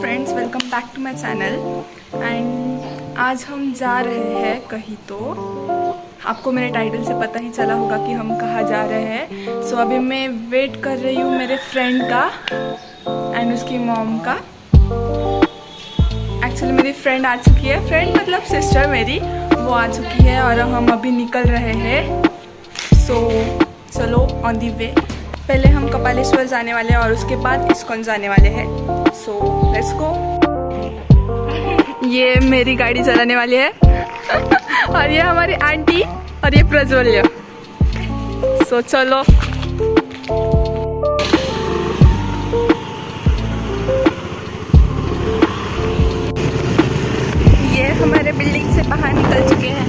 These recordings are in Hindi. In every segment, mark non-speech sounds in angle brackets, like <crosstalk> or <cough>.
Friends welcome back to my channel and आज हम जा रहे हैं कहीं तो। आपको मेरे टाइटल से पता ही चला होगा कि हम कहाँ जा रहे हैं। सो so, अभी मैं वेट कर रही हूँ मेरे फ्रेंड का एंड उसकी मॉम का। एक्चुअली मेरी फ्रेंड आ चुकी है। फ्रेंड मतलब सिस्टर मेरी वो आ चुकी है और हम अभी निकल रहे हैं। सो so, चलो ऑन दी वे पहले हम कपालेश्वर जाने वाले हैं और उसके बाद इस्कॉन जाने वाले हैं। सो लेट्स गो ये मेरी गाड़ी चलाने वाली है। और ये हमारी आंटी और ये प्रज्वल्य। सो so, चलो। ये हमारे बिल्डिंग से बाहर निकल चुके हैं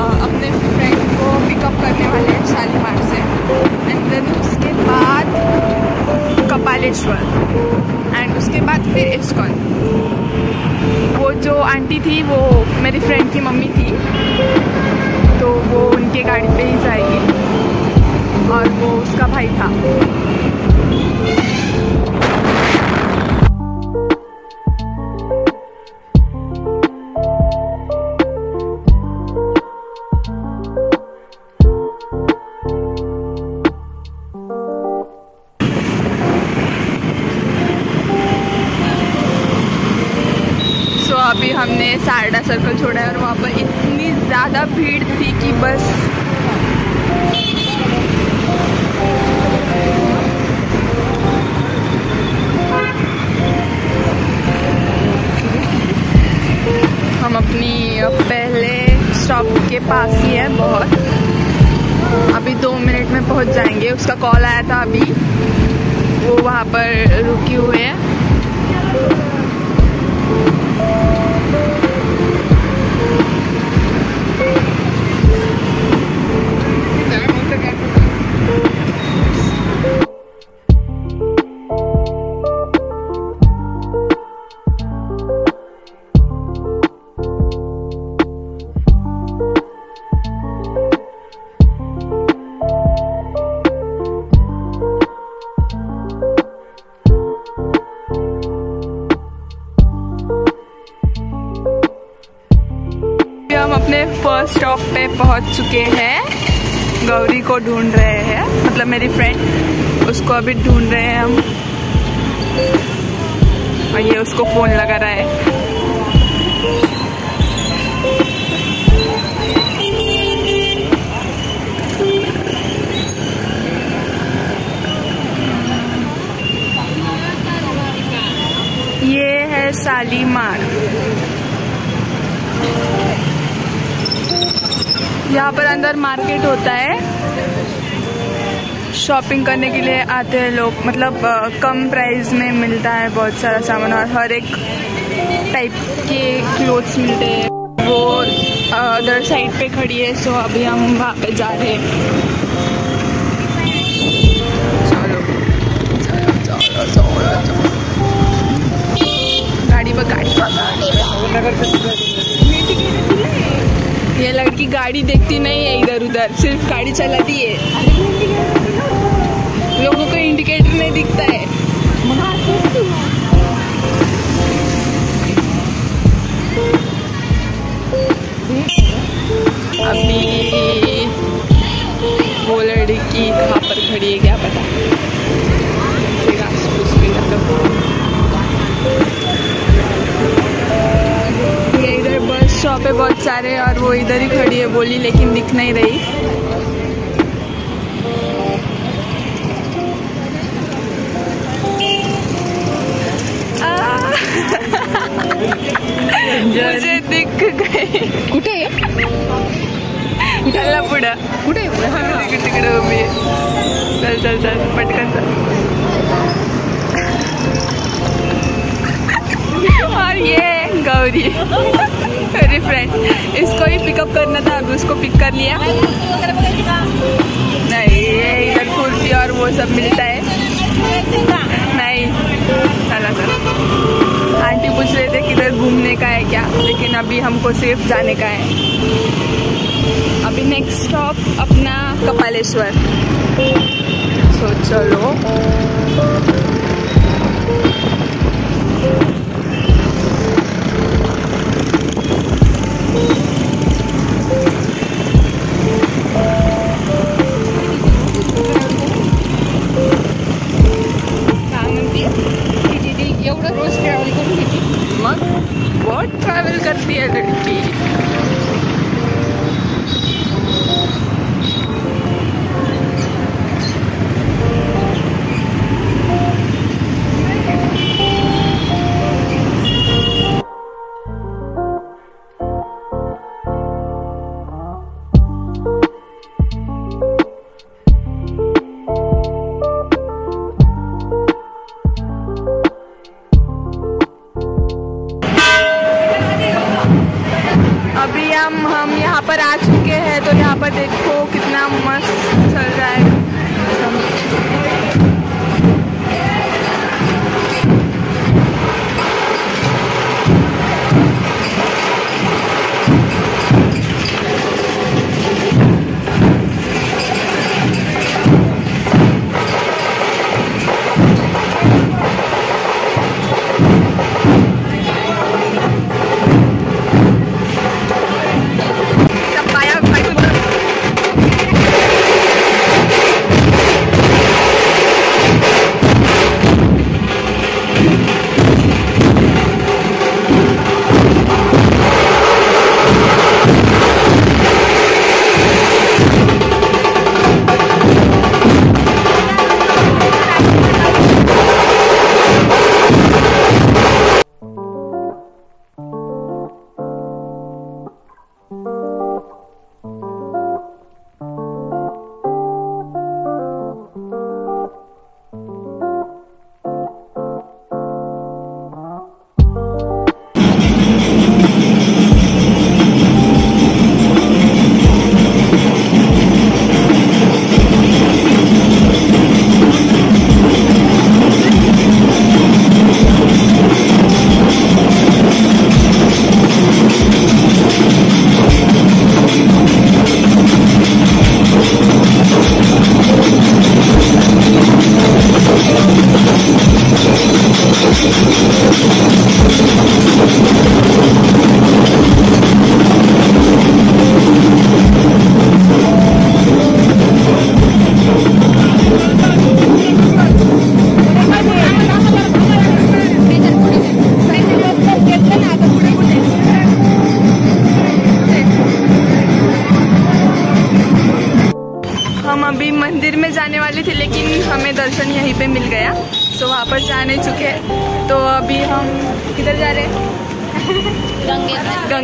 हम कपालेश्वर एंड उसके बाद फिर इस्कॉन. वो जो आंटी थी, वो मेरी फ्रेंड की मम्मी थी. तो वो उनके गाड़ी पे ही जाएगी. और वो उसका भाई था. सारडा सर्कल छोड़ा है और वहाँ पर इतनी ज़्यादा भीड़ थी कि बस। हम अपनी पहले स्टॉप के पास ही है बहुत। अभी दो मिनट में पहुँच जाएँगे। उसका कॉल आया था अभी। वो वहाँ पर रुकी हुए है। फ़र्स्ट स्टॉप पे पहुँच चुके हैं। गौरी को ढूंढ रहे हैं। मतलब मेरी फ्रेंड उसको अभी ढूंढ रहे हैं हम। और ये उसको फ़ोन लगा रहा है। ये है सालीमार यहाँ पर अंदर मार्केट होता है। शॉपिंग करने के लिए आते हैं लोग। मतलब कम प्राइस में मिलता है बहुत सारा सामान और हर एक टाइप के क्लोथ्स मिलते हैं। वो अदर साइड पे खड़ी है, सो अभी हम वहाँ पे जा रहे हैं। गाड़ी देखती नहीं है इधर उधर, सिर्फ़ गाड़ी चलाती है। लोगों को इंडिकेटर नहीं दिखता है। अभी वो लड़की कहाँ पर खड़ी है, क्या पता? बहुत सारे और वो इधर ही खड़ी है बोली लेकिन दिख नहीं रही। <laughs> मुझे दिख गई। कुठे? चल ना पुढं कुठे तिकडे तिकडे उभी चल चल चल पटकन चल। <laughs> और ये गौरी। मेरी फ्रेंड इसको ही पिकअप करना था, अभी उसको पिक कर लिया। नहीं इधर कुर्सी और वो सब मिलता है। नहीं चला चला आंटी पूछ रहे थे किधर घूमने का है क्या, लेकिन अभी हमको सिर्फ़ जाने का है। अभी नेक्स्ट स्टॉप अपना कपालेश्वर। सो चलो।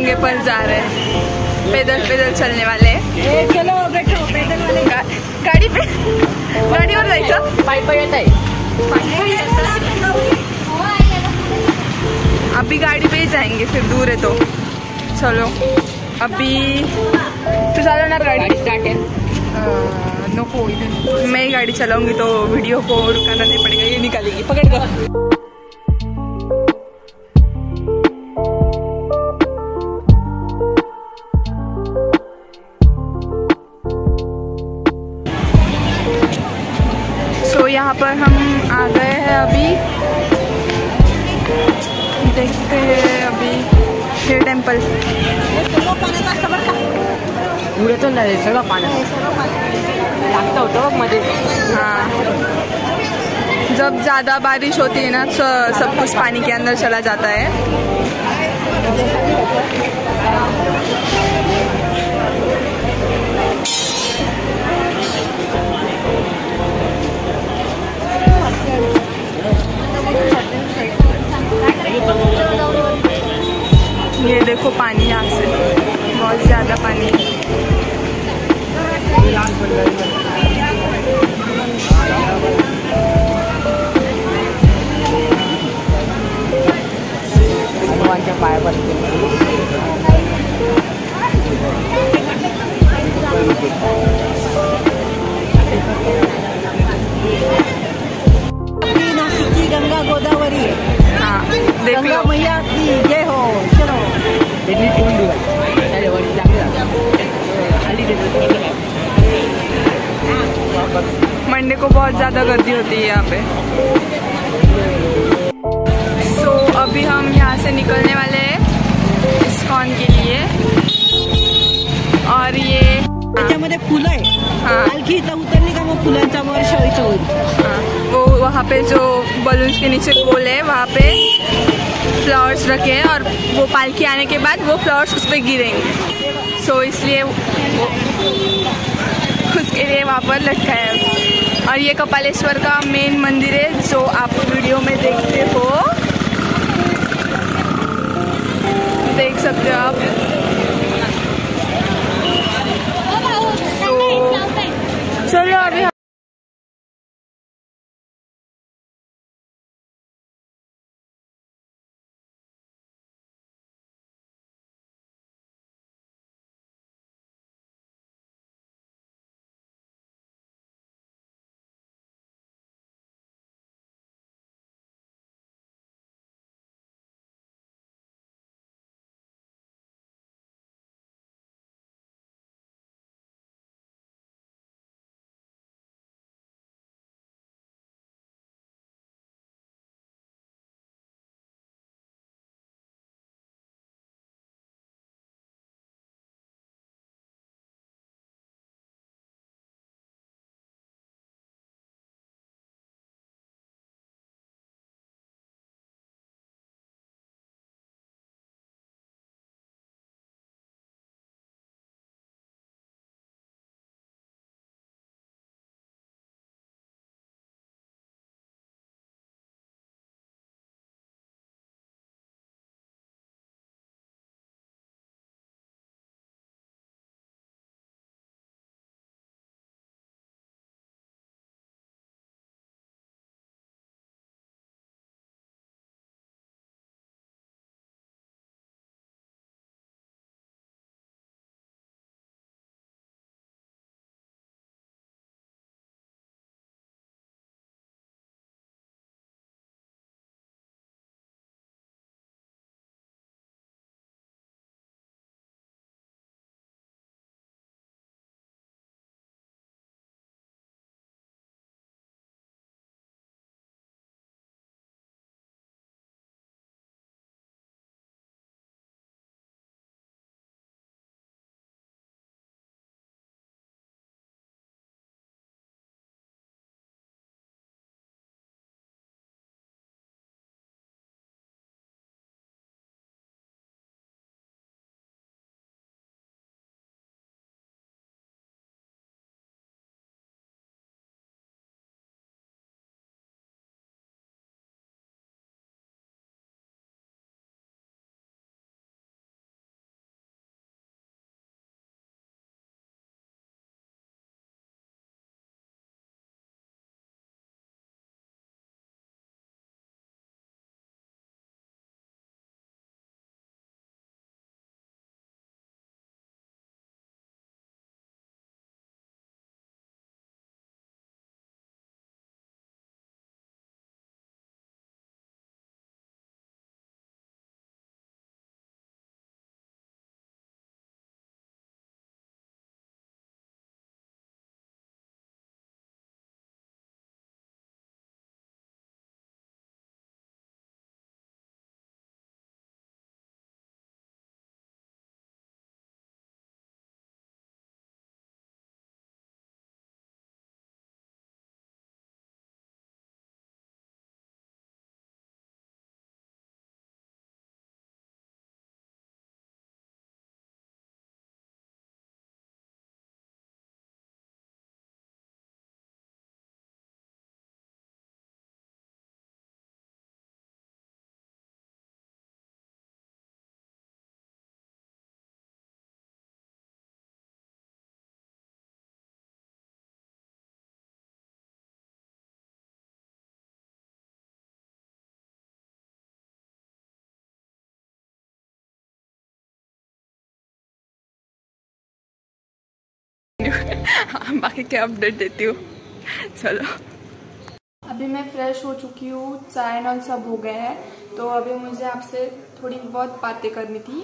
गंगे पर जा रहे हैं। पैदल पैदल चलने वाले। चलो बैठो पैदल वाले। गाडी पे गाडीवर जायचं पाय पाय येत आहे अभी गाड़ी पे ही जाएँगे फिर दूर है तो। चलो अभी तू चालवणार गाड़ी। गाडी स्टार्ट अं, नको मैं ही गाड़ी चलाऊँगी तो वीडियो को रुकाना नहीं पड़ेगा ये निकालेगी। पकड़ कर देखते हैं अभी शिव टेंपल उडतो तो रे सगळं पाण्यात लागतं होतं बघ मध्ये. हाँ। जब ज़्यादा बारिश होती है ना तो सब कुछ पानी के अंदर चला जाता है। ये देखो पानी यहाँ से। बहुत ज़्यादा पानी। गंगा गोदावरी देख लो। मैया की जय हो चलो। मंडे को बहुत ज़्यादा गर्दी होती है यहाँ पे। सो so, अभी हम यहाँ से निकलने वाले हैं इस्कॉन के लिए। और ये त्याच्यामध्ये फुलं आहे उतरली का होईल हाँ, वो वहाँ पे जो बलून्स के नीचे गोल है वहाँ पे फ्लावर्स रखे हैं और वो पालकी आने के बाद वो फ्लावर्स उस पर गिरेंगे। सो so, इसलिए उसके लिए वहाँ पर लटका है। और ये कपालेश्वर का मेन मंदिर है जो आप वीडियो में देखते हो। देख सकते हो आप। So, चलो अभी <laughs> बाकी क्या अपडेट देती हूँ। चलो। अभी मैं फ्रेश हो चुकी हूँ चाय नल सब हो गए हैं तो अभी मुझे आपसे थोड़ी बहुत बातें करनी थी।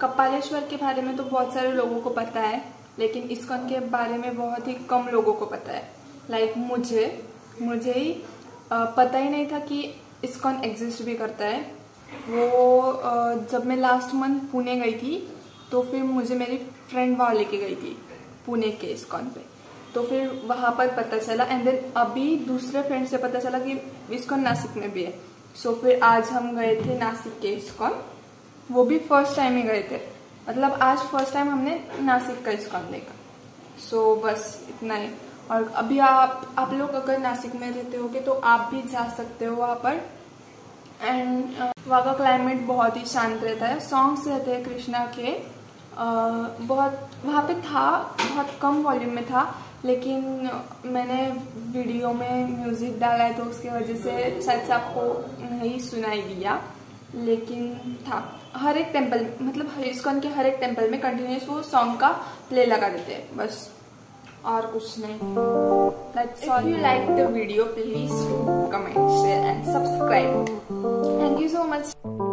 कपालेश्वर के बारे में तो बहुत सारे लोगों को पता है लेकिन इस्कॉन के बारे में बहुत ही कम लोगों को पता है। लाइक like मुझे मुझे ही आ, पता ही नहीं था कि इस्कॉन एग्जिस्ट भी करता है। वो आ, जब मैं लास्ट मंथ पुणे गई थी तो फिर मुझे मेरी फ्रेंड वहाँ लेके गई थी। पुणे के इस्कॉन पे। तो फिर वहाँ पर पता चला एंड देन अभी दूसरे फ्रेंड से पता चला कि इस्कॉन नासिक में भी है। सो so, फिर आज हम गए थे नासिक के इस्कॉन वो भी फ़र्स्ट टाइम ही गए थे। मतलब आज फ़र्स्ट टाइम हमने नासिक का इस्कॉन देखा। सो so, बस इतना ही। और अभी आप आप लोग अगर नासिक में रहते होगे तो आप भी जा सकते हो वहाँ पर। एंड वहाँ का क्लाइमेट बहुत ही शांत रहता है। सॉन्ग्स रहते हैं कृष्णा के। बहुत वहाँ पे था बहुत कम वॉल्यूम में था लेकिन मैंने वीडियो में म्यूज़िक डाला है तो उसकी वजह से शायद से आपको नहीं सुनाई दिया लेकिन था हर एक टेंपल मतलब इसकॉन के हर एक टेंपल में कंटिन्यूस वो सॉन्ग का प्ले लगा देते हैं बस और कुछ नहीं you like the video, please do comment, share and subscribe. Thank you so much.